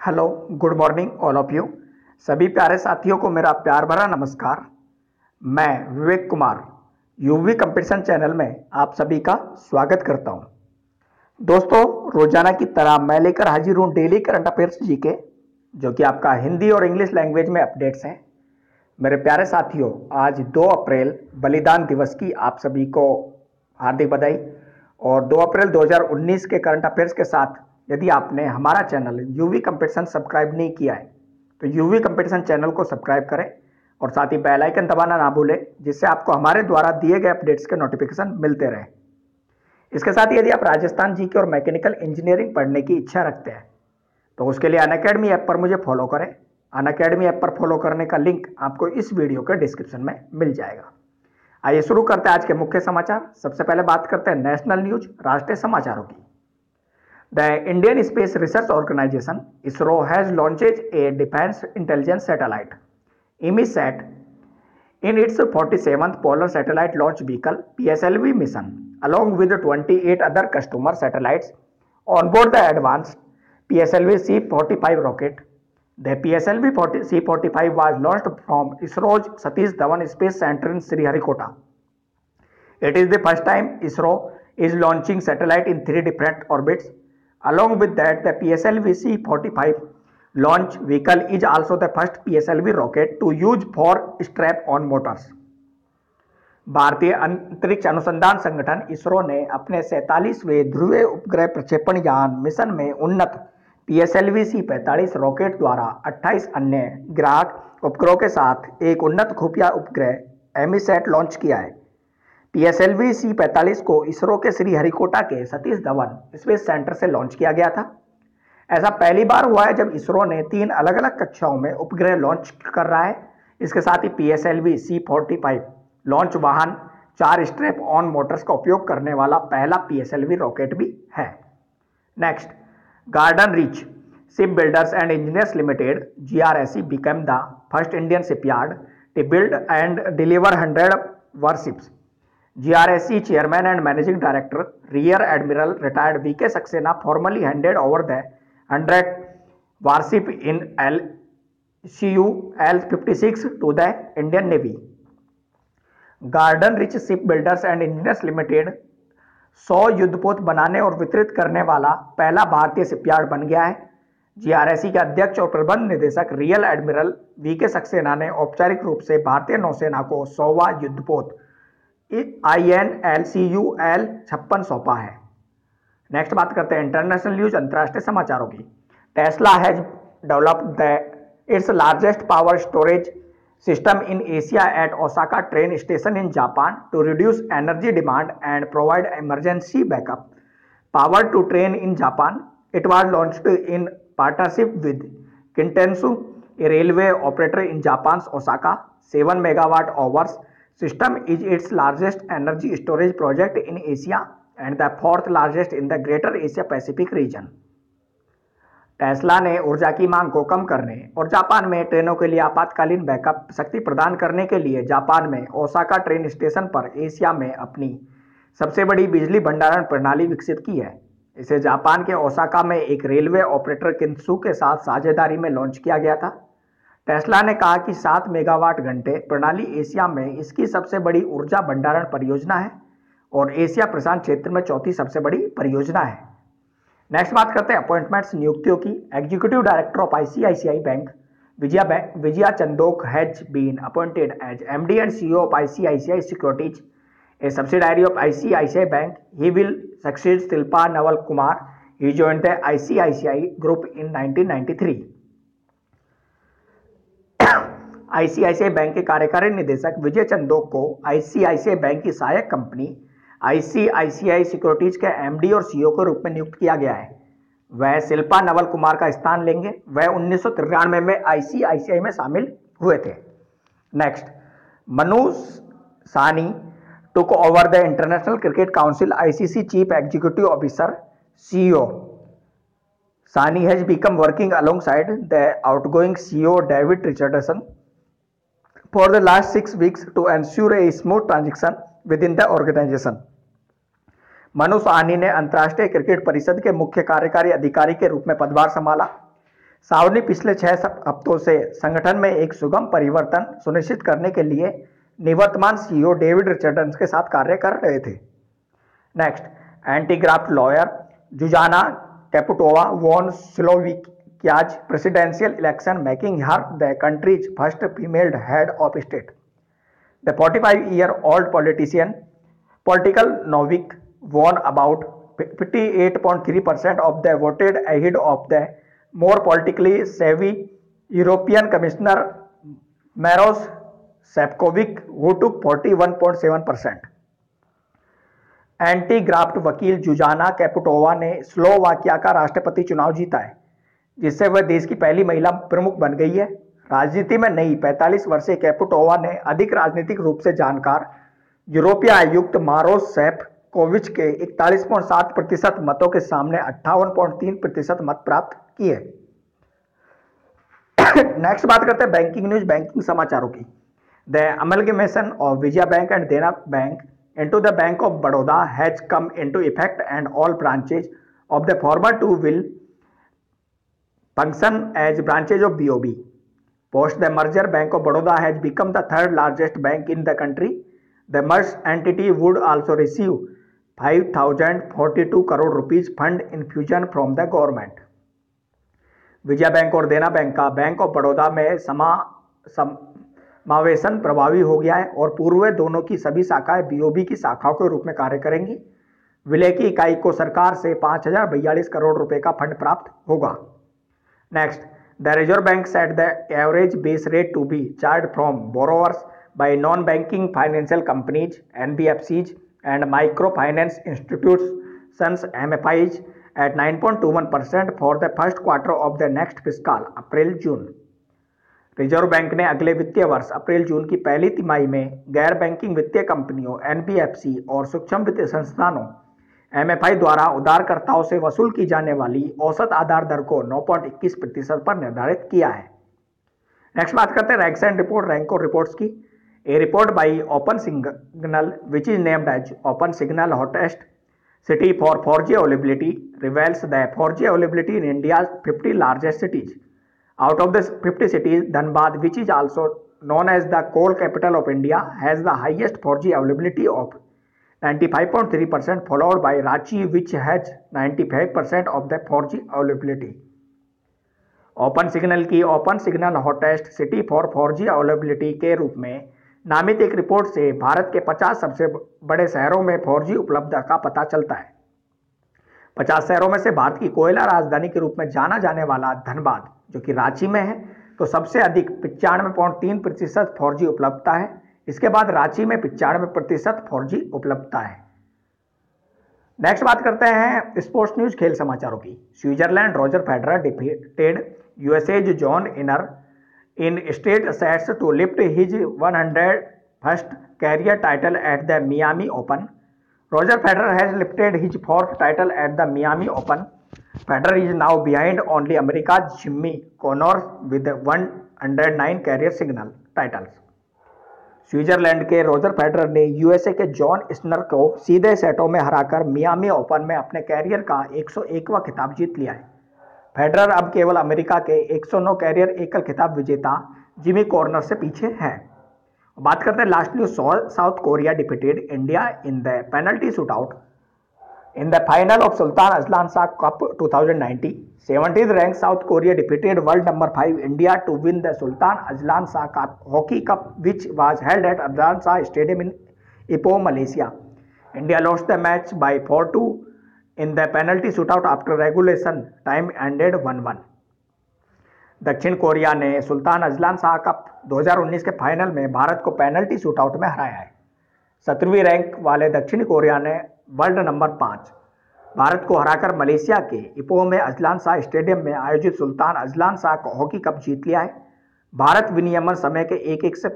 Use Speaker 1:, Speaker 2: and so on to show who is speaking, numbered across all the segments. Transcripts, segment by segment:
Speaker 1: Hello good morning all of you सभी प्यारे साथियों को मेरा प्यार भरा नमस्कार। मैं Vivek Kumar UV competition channel में आप सभी का स्वागत करता हूँ। दोस्तों, रोज़ाना की तरह मैं लेकर हाजिर हूँ डेली करंट अफेयर्स जी के, जो कि आपका हिंदी और इंग्लिश लैंग्वेज में अपडेट्स हैं। मेरे प्यारे साथियों, आज 2 अप्रैल, बलिदान दिवस की आप सभी को हार्दिक बधाई। और 2 अप्रैल 2019 के करंट अफेयर्स के साथ यदि आपने हमारा चैनल यूवी कंपटीशन सब्सक्राइब नहीं किया है तो यूवी कंपटीशन चैनल को सब्सक्राइब करें और साथ ही बेल आइकन दबाना ना भूलें, जिससे आपको हमारे द्वारा दिए गए अपडेट्स के नोटिफिकेशन मिलते रहे। इसके साथ ही यदि आप राजस्थान जी और मैकेनिकल इंजीनियरिंग पढ़ने की इच्छा रखते हैं तो उसके लिए अन अकेडमी ऐप पर मुझे फॉलो करें। अन अकेडमी ऐप पर फॉलो करने का लिंक आपको इस वीडियो के डिस्क्रिप्शन में मिल जाएगा। आइए शुरू करते हैं आज के मुख्य समाचार। सबसे पहले बात करते हैं नेशनल न्यूज़ राष्ट्रीय समाचारों की। The Indian Space Research Organization ISRO has launched a defense intelligence satellite EMISAT in its 47th Polar Satellite Launch Vehicle PSLV mission along with 28 other customer satellites on board the advanced PSLV C-45 rocket. The PSLV C-45 was launched from ISRO's Satish Dhawan Space Center in Sriharikota. It is the first time ISRO is launching satellite in three different orbits Along with that, the PSLV C-45 launch vehicle is also the first PSLV rocket to use four strap-on motors. भारतीय अंतरिक्ष अनुसंधान संगठन इसरो ने अपने सैतालीसवें ध्रुवीय उपग्रह प्रक्षेपण यान मिशन में उन्नत पीएसएलवी सी पैंतालीस रॉकेट द्वारा 28 अन्य ग्राहक उपग्रहों के साथ एक उन्नत खुफिया उपग्रह एमिसेट लॉन्च किया है पीएसएलवी सी पैंतालीस को इसरो के श्री हरिकोटा के सतीश धवन स्पेस सेंटर से लॉन्च किया गया था। ऐसा पहली बार हुआ है जब इसरो ने तीन अलग अलग कक्षाओं में उपग्रह लॉन्च कर रहा है। इसके साथ ही PSLV C forty five launch वाहन, चार स्ट्रेप ऑन मोटर्स का उपयोग करने वाला पहला P S L V rocket भी है। Next, Garden Reach Shipbuilders and Engineers Limited GRSC become the, first Indian shipyard, to build and deliver hundred warships. GRSE Chairman and Managing Director, Rear Admiral retired VK Saxena formally handed over the 100 warship in LCU L56 to the Indian Navy. Garden Reach Shipbuilders and Engineers Limited 100 युद्धपोत बनाने और वितरित करने वाला पहला भारतीय shipyard बन गया है जीआरएससी के अध्यक्ष और प्रबंध निदेशक रियल एडमिरल वी के सक्सेना ने औपचारिक रूप से भारतीय नौसेना को सौवा युद्धपोत I N L C U L छप्पन सौंपा है। नेक्स्ट बात करते हैं इंटरनेशनल न्यूज़ अंतर्राष्ट्रीय समाचारों की। Tesla has develop the its largest power storage system in Asia at Osaka train station in Japan to reduce energy demand and provide emergency backup power to train in Japan it was launch in partnership with Kintetsu railway operator in Japan Osaka seven megawatt hours System is its largest energy storage project in Asia and the fourth largest in the Greater Asia Pacific region. Tesla ने ऊर्जा की मांग को कम करने और Japan में ट्रेनों के लिए आपातकालीन बैकअप शक्ति प्रदान करने के लिए जापान में ओसाका ट्रेन स्टेशन पर एशिया में अपनी सबसे बड़ी बिजली भंडारण प्रणाली विकसित की है इसे जापान के ओसाका में एक रेलवे ऑपरेटर किंसु के साथ साझेदारी में लॉन्च किया गया था टेस्ला ने कहा कि सात मेगावाट घंटे प्रणाली एशिया में इसकी सबसे बड़ी ऊर्जा भंडारण परियोजना है और एशिया प्रशांत क्षेत्र में चौथी सबसे बड़ी परियोजना है। नेक्स्ट बात करते हैं अपॉइंटमेंट्स नियुक्तियों की। Executive director of ICICI bank Vijaya bank Vijaya Chandok has been appointed as MD and CEO of ICICI securities a subsidiary of ICICI bank he will succeed Shilpa Naval Kumar he joined the ICICI group in 1993 ICICI bank के कार्यकारी निदेशक विजय चंदोक को ICICI bank की सहायक company, ICICI securities के MD और CEO के रूप में नियुक्त किया गया है। वह शिल्पा नवल कुमार का स्थान लेंगे। वह उन्नीस में आईसीआईसीआई में शामिल हुए थे। Next Manu Sani took over the international cricket council ICC chief executive officer CEO Sani has become working alongside the outgoing CEO David Richardson for the last six weeks to ensure a smooth transition within the organization. Manu Sahni ने अंतर्राष्ट्रीय cricket परिषद के मुख्य कार्यकारी अधिकारी के रूप में पदभार संभाला सावनी पिछले छह हफ्तों से संगठन में एक सुगम परिवर्तन सुनिश्चित करने के लिए निवर्तमान सीईओ डेविड रिचर्डन के साथ कार्य कर रहे थे next anti graft lawyer Zuzana Caputova won कि आज presidential election making her the country's first female head of state the forty five year old politician political novice won about fifty eight point three percent of the voted ahead of the more politically savvy European commissioner Maros Sefcovic who to forty one point seven percent anti graft वकील Zuzana कैपुटोवा ने Slovakia का राष्ट्रपति चुनाव जीता है। जिससे वह देश की पहली महिला प्रमुख बन गई है। राजनीति में नई 45 वर्षीय कैपुटोवा ने अधिक राजनीतिक रूप से जानकार यूरोपीय आयुक्त मारोस सेफ़ कोविच के 41.7 प्रतिशत मतों के सामने अट्ठावन प्रतिशत मत प्राप्त किए। नेक्स्ट बात करते हैं बैंकिंग न्यूज़ बैंकिंग समाचारों की। The amalgamation of Vijaya bank and Dena bank into the Bank of Baroda has come into effect and all branches of the former two will function as branches of B O B post the merger bank of Baroda has become the third largest bank in the country the merged entity would also receive five thousand forty two crore rupees fund infusion from the government Vijay bank और Dena bank का bank of Baroda में समा समावेशन प्रभावी हो गया है और पूर्व दोनों की सभी शाखाएँ बी ओ बी की शाखाओं के रूप में कार्य करेंगी। विलय की इकाई को सरकार से पाँच हज़ार बयालीस करोड़ रुपये का फंड प्राप्त होगा। Next the set the average base rate to be charged from borrowers by non banking financial companies NBFCs and micro finance institute M F Is at 9.21% for the first quarter of the next fiscal April June reserve bank ने अगले वित्तीय वर्ष अप्रैल जून की पहली तिमाही में गैर banking वित्तीय कंपनियों एनबीएफसी और सूक्ष्म वित्तीय संस्थानों एम एफ़ आई द्वारा उदारकर्ताओं से वसूल की जाने वाली औसत आधार दर को 9.21 प्रतिशत पर निर्धारित किया है। नेक्स्ट बात करते हैं रैंक्स एंड रिपोर्ट, रैंको रिपोर्ट की। A report by open signal which is named open signal hottest city for four G availability, reveals the four G availability in India fifty largest cities. Out of fifty cities, Dhanbad which is also known as the coal capital of India has the highest four G availability of 95.3% followed by Ranchi, which has 95% of the 4G availability. Open signal की open signal hottest city for 4G availability के रूप में नामित एक report से भारत के 50 सबसे बड़े शहरों में 4G उपलब्धता का पता चलता है 50 शहरों में से भारत की कोयला राजधानी के रूप में जाना जाने वाला धनबाद, जो कि रांची में है तो सबसे अधिक पिचानवे पॉइंट तीन प्रतिशत फोर उपलब्धता है इसके बाद रांची में पिचानवे प्रतिशत फोर जी उपलब्धता है। नेक्स्ट बात करते हैं स्पोर्ट्स न्यूज़ खेल समाचारों की। Switzerland, Roger Federer defeated USA's John Isner, in straight sets to lift his one hundred first career title at the Miami Open. Roger Federer has lifted his fourth title at the Miami Open Federer is now behind only America Jimmy Connors with one hundred nine career signal titles Switzerland के Roger Federer ने USA के John Isner को सीधे सेटों में हराकर Miami open में अपने कैरियर का 101वां खिताब जीत लिया है। फेडरर अब केवल अमेरिका के 109 कैरियर एकल खिताब विजेता जिमी कॉर्नर से पीछे है। बात करते हैं last news, South Korea defeated India in the penalty shoot in the final of Sultan Azlan Shah cup 2090 seventeen rank South Korea defeated world number five India to win the Sultan Azlan Shah cup hockey cup which was held at Azlan Shah stadium in Ipoh Malaysia India lost the match by four two in the penalty shootout after regulation time ended 1-1 दक्षिण Korea ने सुल्तान Azlan Shah cup 2019 के final में भारत को penalty shootout में हराया है। सत्रहवीं rank वाले दक्षिण कोरिया ने वर्ल्ड नंबर पाँच। भारत को हराकर मलेशिया के इपो में अजलान शाह स्टेडियम में आयोजित सुल्तान अजलान शाह को हॉकी कप जीत लिया है। भारत विनियमन समय के एक एक से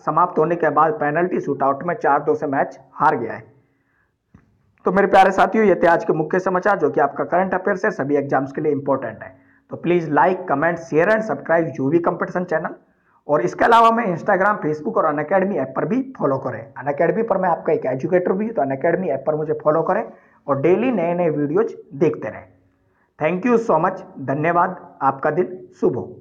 Speaker 1: समाप्त होने के बाद पेनल्टी शूटआउट में चार दो से मैच हार गया है। तो मेरे प्यारे साथियों, ये थे आज के मुख्य समाचार, जो कि आपका करंट अफेयर्स है। सभी एग्ज़ाम्स के लिए इंपॉर्टेंट है। तो please like comment share and subscribe भी कंपटीशन चैनल और इसके अलावा मैं इंस्टाग्राम फेसबुक और अन अकेडमी ऐप पर भी फॉलो करें। अन अकेडमी पर मैं आपका एक एजुकेटर भी हूँ तो अन अकेडमी ऐप पर मुझे फॉलो करें और डेली नए नए वीडियोज़ देखते रहें। थैंक यू सो मच धन्यवाद, आपका दिन शुभ हो।